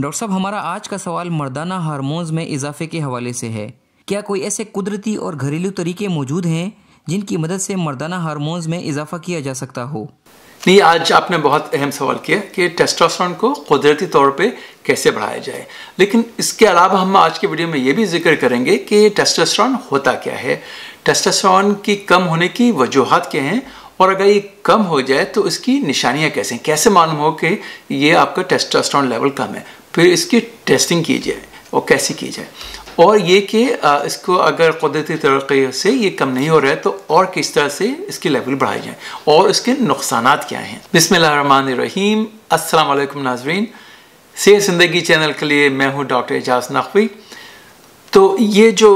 Doctor साहब, हमारा आज का सवाल मर्दाना हार्मोन्स में इजाफे के हवाले से है। क्या कोई ऐसे कुदरती और घरेलू तरीके मौजूद हैं जिनकी मदद से मर्दाना हार्मोन्स में इजाफा किया जा सकता हो? नहीं, आज आपने बहुत अहम सवाल किया कि टेस्टोस्टेरोन को कुदरती तौर पे कैसे बढ़ाया जाए। लेकिन इसके अलावा हम आज के वीडियो में ये भी ज़िक्र करेंगे कि टेस्टोस्टेरोन होता क्या है। टेस्टोस्टेरोन की कम होने की वजूहत क्या हैं? और अगर ये कम हो जाए तो इसकी निशानियाँ कैसे हैं? कैसे मालूम हो कि ये आपका टेस्टोस्टेरोन लेवल कम है? फिर इसकी टेस्टिंग की जाए और कैसे की जाए। और ये कि इसको अगर कुदरती तरक्की से ये कम नहीं हो रहा है तो और किस तरह से इसकी लेवल बढ़ाई जाए और इसके नुकसान क्या हैं। बिसमान रहीम असल नाजरीन। से ज़िंदगी चैनल के लिए मैं हूँ डॉक्टर एजाज नकवी। तो ये जो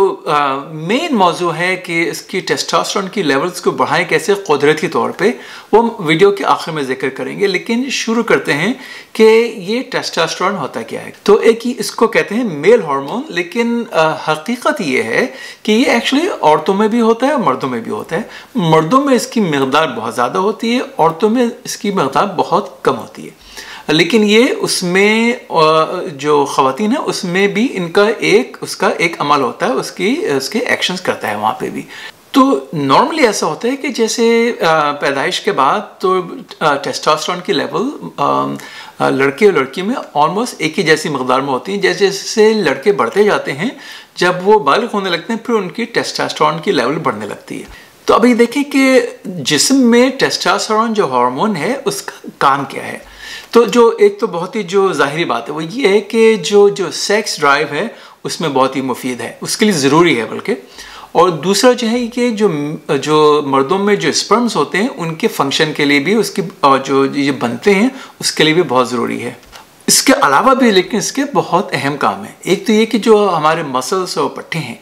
मेन मौजू है कि इसकी टेस्टोस्टेरोन की लेवल्स को बढ़ाएँ कैसे कुदरती तौर पे वो हम वीडियो के आखिर में ज़िक्र करेंगे। लेकिन शुरू करते हैं कि ये टेस्टोस्टेरोन होता क्या है। तो एक ही इसको कहते हैं मेल हार्मोन लेकिन आ, हकीकत ये है कि ये एक्चुअली औरतों में भी होता है मर्दों में भी होता है। मर्दों में इसकी मकदार बहुत ज़्यादा होती है औरतों में इसकी मकदार बहुत कम होती है। लेकिन ये उसमें जो खातन है, उसमें भी इनका एक, उसका एक अमल होता है, उसकी, उसके एक्शंस करता है वहाँ पे भी। तो नॉर्मली ऐसा होता है कि जैसे पैदाइश के बाद तो टेस्टोस्टेरोन की लेवल लड़के और लड़की में ऑलमोस्ट एक ही जैसी मकदार में होती है। जैसे जैसे लड़के बढ़ते जाते हैं, जब वो बालक होने लगते हैं, फिर उनकी टेस्टोस्टेरोन की लेवल बढ़ने लगती है। तो अभी देखें कि जिसम में टेस्टोस्टेरोन जो हार्मोन है, उसका काम क्या है? तो जो एक तो बहुत ही जो ज़ाहरी बात है वो ये है कि जो जो सेक्स ड्राइव है उसमें बहुत ही मुफीद है। उसके लिए ज़रूरी है बल्कि। और दूसरा जो है कि जो जो मर्दों में जो स्पर्म्स होते हैं उनके फ़ंक्शन के लिए भी उसकी जो ये बनते हैं उसके लिए भी बहुत ज़रूरी है। इसके अलावा भी लेकिन इसके बहुत अहम काम है। एक तो ये कि जो हमारे मसल्स और पट्टे हैं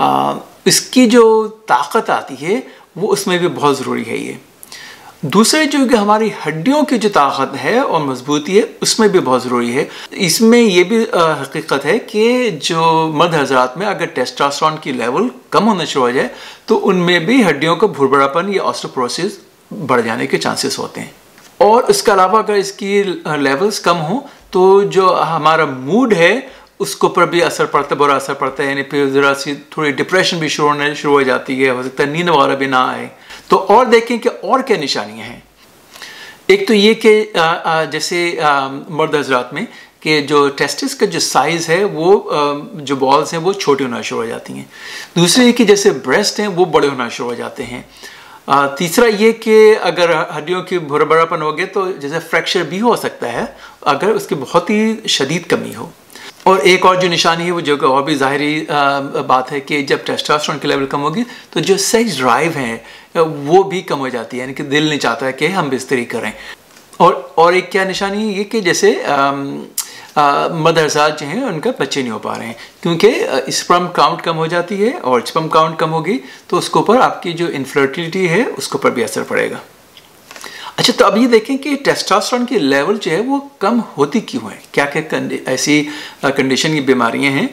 आ, इसकी जो ताकत आती है वो उसमें भी बहुत ज़रूरी है ये। दूसरे जो कि हमारी हड्डियों की जो ताकत है और मजबूती है, उसमें भी बहुत ज़रूरी है। इसमें यह भी हकीकत है कि जो मर्द हजरात में अगर टेस्टोस्टेरोन की लेवल कम होना शुरू हो जाए तो उनमें भी हड्डियों का भुरबड़ापन या ऑस्टोप्रोसिस बढ़ जाने के चांसेस होते हैं। और इसके अलावा अगर इसकी लेवल्स कम हो तो जो हमारा मूड है, उसके ऊपर भी असर पड़ता है, बुरा असर पड़ता है। यानी फिर ज़रा सी थोड़ी डिप्रेशन भी शुरू होने शुरू हो जाती है, हो सकता है नींद वगैरह भी ना आए। तो और देखें कि और क्या निशानियाँ हैं। एक तो ये कि जैसे मर्द हजरात में कि जो टेस्टिस का जो साइज़ है, वो जो बॉल्स हैं, वो छोटी होना शुरू हो जाती हैं। दूसरे कि जैसे ब्रेस्ट हैं, वो बड़े होना शुरू हो जाते हैं। तीसरा ये कि अगर हड्डियों की भुरा बड़ापन हो गया तो जैसे फ्रैक्चर भी हो सकता है, अगर उसकी बहुत ही शदीद कमी हो। और एक और जो निशानी है, वो जो और भी ज़ाहरी बात है कि जब टेस्टोस्टेरोन की लेवल कम होगी तो जो सेक्स ड्राइव है, वो भी कम हो जाती है, यानी कि दिल नहीं चाहता है कि हम बिस्तरी करें। और और एक क्या निशानी है ये कि जैसे मदरसात जो हैं, उनका बच्चे नहीं हो पा रहे हैं, क्योंकि स्पर्म काउंट कम हो जाती है और स्पर्म काउंट कम होगी तो उसके ऊपर आपकी जो इनफर्टिलिटी है, उसके ऊपर भी असर पड़ेगा। अच्छा तो अब ये देखें कि टेस्टोस्टेरोन की लेवल जो है वो कम होती क्यों है? क्या क्या ऐसी कंडीशन की बीमारियाँ हैं?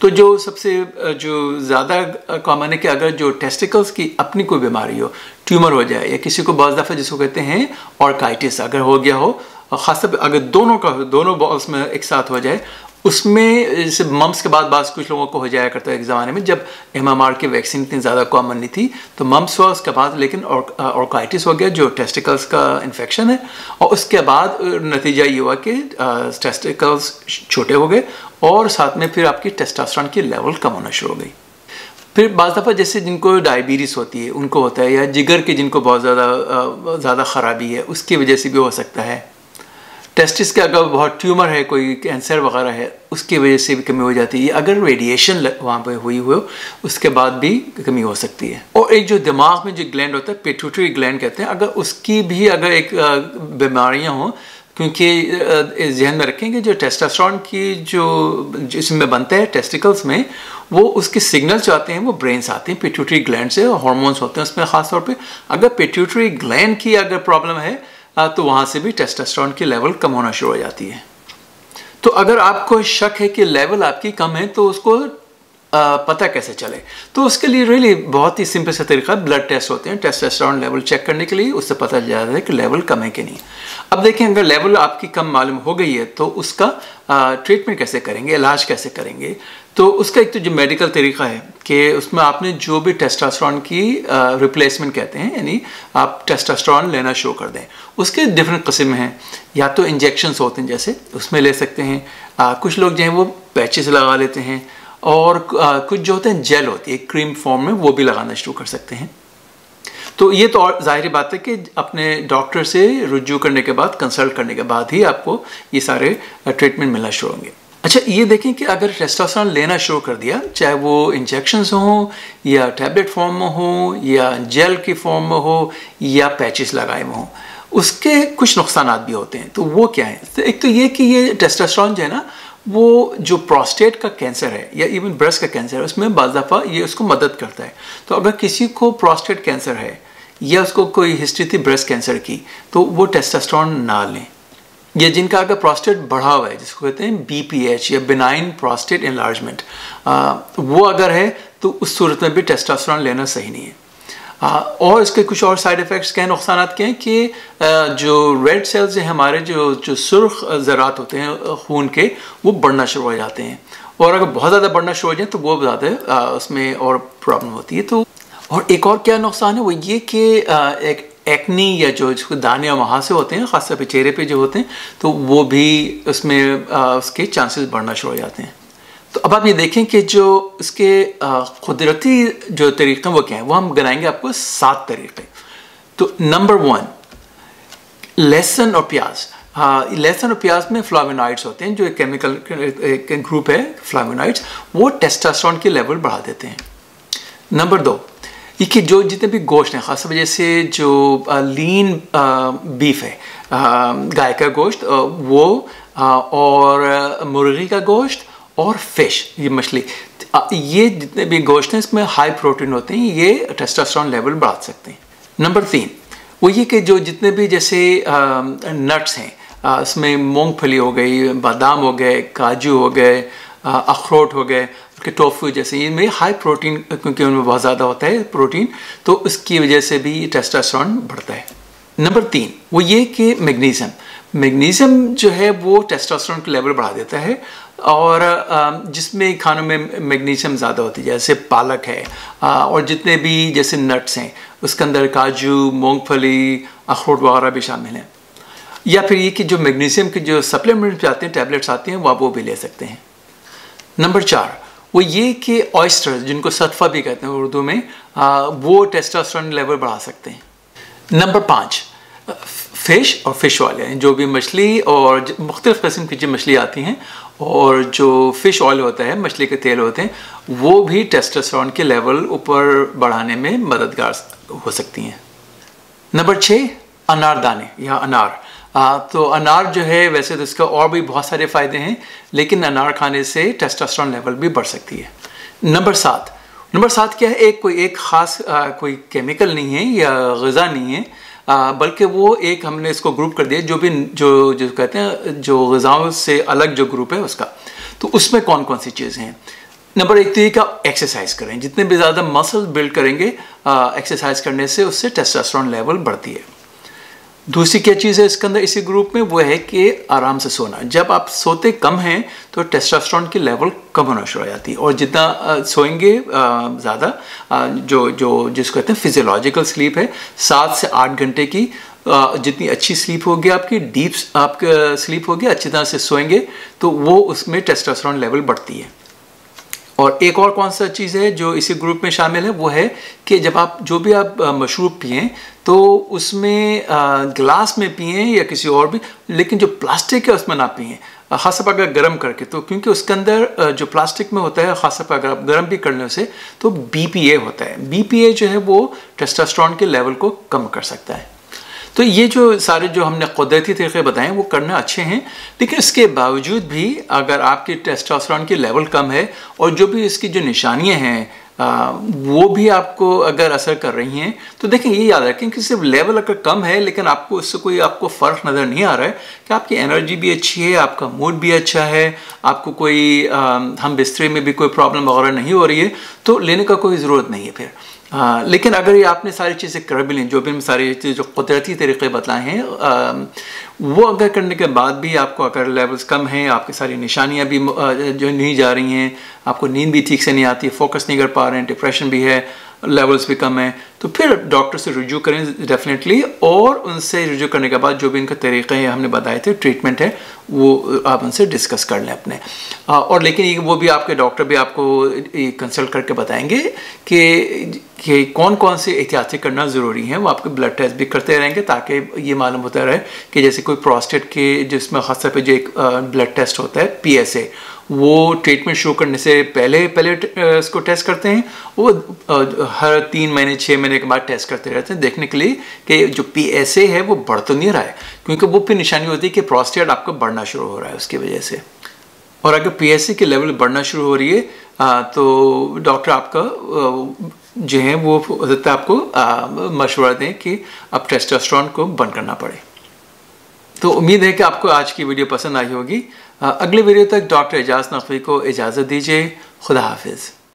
तो जो सबसे जो ज़्यादा कॉमन है कि अगर जो टेस्टिकल्स की अपनी कोई बीमारी हो ट्यूमर हो जाए या किसी को बहुत दफ़ा जिसको कहते हैं ऑर्काइटिस अगर हो गया हो खास अगर दोनों का, दोनों बॉल्स में एक साथ हो जाए उसमें, जैसे मम्स के बाद बाद कुछ लोगों को हो जाया करता है एक ज़माने में, जब एम की वैक्सीन इतनी ज़्यादा कॉमन नहीं थी तो मम्स हुआ, उसके बाद लेकिन ऑर्काइटिस हो गया, जो टेस्टिकल्स का इन्फेक्शन है, और उसके बाद नतीजा ये हुआ कि टेस्टिकल्स छोटे हो गए, और साथ में फिर आपकी टेस्टास्ट्रॉन की लेवल कम होना शुरू हो गई। फिर बाज़ दफ़ा जैसे जिनको डायबिटीज़ होती है, उनको होता है, या जिगर के जिनको बहुत ज़्यादा ज़्यादा ख़राबी है, उसकी वजह से भी हो सकता है। टेस्टिस का अगर बहुत ट्यूमर है, कोई कैंसर वगैरह है, उसकी वजह से भी कमी हो जाती है। अगर रेडिएशन वहाँ पर हुई हो, उसके बाद भी कमी हो सकती है। और एक जो दिमाग में जो ग्लैंड होता है पेट्यूटरी ग्लैंड कहते हैं, अगर उसकी भी अगर एक बीमारियाँ हों, क्योंकि जहन में रखेंगे जो टेस्टास्ट्रॉन की जो जिसमें बनता है टेस्टिकल्स में, वो उसके सिग्नल्स जो आते हैं, वो ब्रेन से आते हैं पेट्यूटरी ग्लैंड से हॉर्मोन्स होते हैं उसमें ख़ास तौर पे। अगर पेट्यूटरी ग्लैंड की अगर प्रॉब्लम है तो वहाँ से भी टेस्टोस्टेरोन की लेवल कम होना शुरू हो जाती है। तो अगर आपको शक है कि लेवल आपकी कम है तो उसको पता कैसे चले? तो उसके लिए रियली बहुत ही सिंपल सा तरीका ब्लड टेस्ट होते हैं टेस्टोस्टेरोन लेवल चेक करने के लिए उससे पता चल जाता है कि लेवल कम है कि नहीं। अब देखें अगर लेवल आपकी कम मालूम हो गई है तो उसका ट्रीटमेंट कैसे करेंगे, इलाज कैसे करेंगे? तो उसका एक तो जो मेडिकल तरीका है कि उसमें आपने जो भी टेस्टास्ट्रॉन की रिप्लेसमेंट कहते हैं यानी आप टेस्टास्ट्रॉन लेना शुरू कर दें। उसके डिफरेंट कस्म हैं। या तो इंजेक्शन्स होते हैं जैसे उसमें ले सकते हैं। आ, कुछ लोग जो हैं वो पैचेस लगा लेते हैं। और आ, कुछ जो होते हैं जेल होती है क्रीम फॉर्म में वो भी लगाना शुरू कर सकते हैं। तो ये तो और ज़ाहिर बात है कि अपने डॉक्टर से रुजू करने के बाद कंसल्ट करने के बाद ही आपको ये सारे ट्रीटमेंट मिलना शुरू होंगे। अच्छा ये देखें कि अगर टेस्टोस्टेरोन लेना शुरू कर दिया, चाहे वो इंजेक्शन्स हों, या टैबलेट फॉर्म में हो, या जेल की फॉर्म में हो, या पैचेस लगाए में हो, उसके कुछ नुकसान भी होते हैं। तो वो क्या है? तो एक तो ये कि ये टेस्टोस्टेरोन जो है ना, वो जो प्रोस्टेट का कैंसर है, या इवन ब्रेस्ट का कैंसर है, उसमें बाज़ दफ़ा ये उसको मदद करता है। तो अगर किसी को प्रोस्टेट कैंसर है, या उसको कोई हिस्ट्री थी ब्रेस्ट कैंसर की तो वो टेस्टोस्टेरोन ना लें। या जिनका अगर प्रोस्टेट बढ़ा हुआ है जिसको कहते हैं बीपीएच या बिनाइन प्रोस्टेट इनलार्जमेंट वो अगर है तो उस सूरत में भी टेस्टोस्टेरोन लेना सही नहीं है। आ, और इसके कुछ और साइड इफ़ेक्ट्स क्या नुकसान के हैं कि जो रेड सेल्स हैं हमारे जो जो सुर्ख ज़रात होते हैं खून के वो बढ़ना शुरू हो जाते हैं। और अगर बहुत ज़्यादा बढ़ना शुरू हो जाए तो वो ज़्यादा उसमें और प्रॉब्लम होती है। तो और एक और क्या नुकसान है वो ये कि एक एक्नी या जो जिसको दाने और वहाँ से होते हैं ख़ासतौर पे चेहरे पे जो होते हैं तो वो भी उसमें आ, उसके चांसेस बढ़ना शुरू हो जाते हैं। तो अब आप ये देखें कि जो इसके कुदरती जो तरीक़े वो क्या हैं? वो हम गिनाएँगे आपको सात तरीक़े। तो नंबर वन लहसन और प्याज। हाँ लहसन और प्याज में फ्लाविनॉइड्स होते हैं जो एक केमिकल एक ग्रुप है फ्लाविनॉइड्स वो टेस्टास्ट्रॉन के लेवल बढ़ा देते हैं। नंबर दो ये कि जो जितने भी गोश्त हैं, ख़ास वजह से जो लीन बीफ है गाय का गोश्त वो और मुर्गी का गोश्त और फ़िश, ये मछली। ये जितने भी गोश्त हैं, इसमें हाई प्रोटीन होते हैं, ये टेस्टोस्टेरोन लेवल बढ़ा सकते हैं। नंबर तीन, वो ये कि जो जितने भी जैसे नट्स हैं इसमें मूंगफली हो गई, बादाम हो गए, काजू हो गए अखरोट हो गए कि टोफू जैसे इनमें हाई प्रोटीन क्योंकि उनमें बहुत ज़्यादा होता है प्रोटीन तो उसकी वजह से भी टेस्टास्ट्रॉन बढ़ता है। नंबर तीन, वो ये कि मैग्नीशियम मैग्नीशियम जो है वो टेस्टोस्टेरोन का लेवल बढ़ा देता है, और जिसमें खानों में मैग्नीशियम ज़्यादा होती है, जैसे पालक है और जितने भी जैसे नट्स हैं, उसके अंदर काजू, मूंगफली, अखरोट वगैरह भी शामिल हैं। या फिर ये कि जो मैग्नीशियम के जो सप्लीमेंट्स आते हैं टैबलेट्स आते हैं, वो आप वो भी ले सकते हैं। नंबर चार वो ये कि ऑयस्टर जिनको सतफा भी कहते हैं उर्दू में वो टेस्टोस्टेरोन लेवल बढ़ा सकते हैं। नंबर पाँच फ़िश और फ़िश वाले हैं, जो भी मछली और मुख्तलिफ़ किस्म की जो मछली आती हैं और जो फ़िश ऑयल होता है, मछली के तेल होते हैं, वो भी टेस्टोस्टेरोन के लेवल ऊपर बढ़ाने में मददगार हो सकती हैं। नंबर छः अनारदाने या अनार। आ, तो अनार जो है वैसे तो इसका और भी बहुत सारे फ़ायदे हैं लेकिन अनार खाने से टेस्टोस्टेरोन लेवल भी बढ़ सकती है। नंबर सात। नंबर सात क्या है? एक कोई एक ख़ास कोई केमिकल नहीं है या गज़ा नहीं है बल्कि वो एक हमने इसको ग्रुप कर दिया जो भी जो जो कहते हैं जो गज़ाओं से अलग जो ग्रुप है उसका। तो उसमें कौन कौन सी चीज़ें हैं? नंबर एक तो ये का एक्सरसाइज करें। जितने भी ज़्यादा मसल बिल्ड करेंगे एक्सरसाइज करने से उससे टेस्टोस्टेरोन लेवल बढ़ती है। दूसरी क्या चीज़ है इसके अंदर, इसी ग्रुप में? वो है कि आराम से सोना। जब आप सोते कम हैं तो टेस्टोस्टेरोन की लेवल कम होना शुरू हो जाती है। और जितना सोएँगे ज़्यादा जो जो, जिसको कहते हैं फिजियोलॉजिकल स्लीप है, सात से आठ घंटे की जितनी अच्छी स्लीप होगी आपकी डीप आपका स्लीप होगी, अच्छी तरह से सोएँगे तो वो उसमें टेस्टोस्टेरोन लेवल बढ़ती है। और एक और कौन सा चीज़ है जो इसी ग्रुप में शामिल है, वो है कि जब आप जो भी आप मशरूब पिए तो उसमें गिलास में पिए या किसी और भी, लेकिन जो प्लास्टिक है उसमें ना पिए। खासप अगर गर्म करके तो क्योंकि उसके अंदर जो प्लास्टिक में होता है खासप अगर आप गर्म भी करने से तो बीपीए होता है। बीपीए जो है वो टेस्टास्ट्रॉन के लेवल को कम कर सकता है। तो ये जो सारे जो हमने कुदरती तरीके बताए वो करना अच्छे हैं। लेकिन इसके बावजूद भी अगर आपकी टेस्टोस्टेरोन की लेवल कम है और जो भी इसकी जो निशानियाँ हैं आ, वो भी आपको अगर असर कर रही हैं तो देखें ये याद रखें कि सिर्फ़ लेवल अगर कम है लेकिन आपको इससे कोई आपको फ़र्क नज़र नहीं आ रहा है कि आपकी एनर्जी भी अच्छी है आपका मूड भी अच्छा है आपको कोई आ, हम बिस्तरे में भी कोई प्रॉब्लम वगैरह नहीं हो रही है तो लेने का कोई ज़रूरत नहीं है फिर। आ, लेकिन अगर ये आपने सारी चीज़ें कर भी लें जो भी सारी चीज़ें जो कुदरती तरीके बताए हैं वो अगर करने के बाद भी आपको अगर लेवल्स कम हैं आपकी सारी निशानियाँ भी जो नहीं जा रही हैं आपको नींद भी ठीक से नहीं आती फोकस नहीं कर पा रहे हैं डिप्रेशन भी है लेवल्स भी कम है तो फिर डॉक्टर से रुजू करें डेफिनेटली और उनसे रुजू करने के बाद जो भी इनका तरीक़े हैं, हमने बताए थे ट्रीटमेंट है, वो आप उनसे डिस्कस कर लें अपने। और लेकिन वो भी आपके डॉक्टर भी आपको कंसल्ट करके बताएँगे कि कि कौन कौन से एहतियातें करना ज़रूरी हैं। वो आपके ब्लड टेस्ट भी करते रहेंगे ताकि ये मालूम होता रहे कि जैसे कोई प्रोस्टेट के, जिसमें खास तौर पर जो एक ब्लड टेस्ट होता है पीएसए वो ट्रीटमेंट शुरू करने से पहले पहले इसको टेस्ट करते हैं। वो हर तीन महीने छः महीने के बाद टेस्ट करते रहते हैं देखने के लिए कि जो पी एस ए है वो बढ़ तो नहीं रहा है क्योंकि वो फिर निशानी होती है कि प्रोस्टेट आपको बढ़ना शुरू हो रहा है उसकी वजह से। और अगर पी एस सी की लेवल बढ़ना शुरू हो रही है आ, तो डॉक्टर आपका जो है वो आपको मशवरा दें कि अब टेस्टोस्टेरोन को बंद करना पड़े। तो उम्मीद है कि आपको आज की वीडियो पसंद आई होगी। अगले वीडियो तक डॉक्टर एजाज नकवी को इजाज़त दीजिए। खुदा हाफिज़।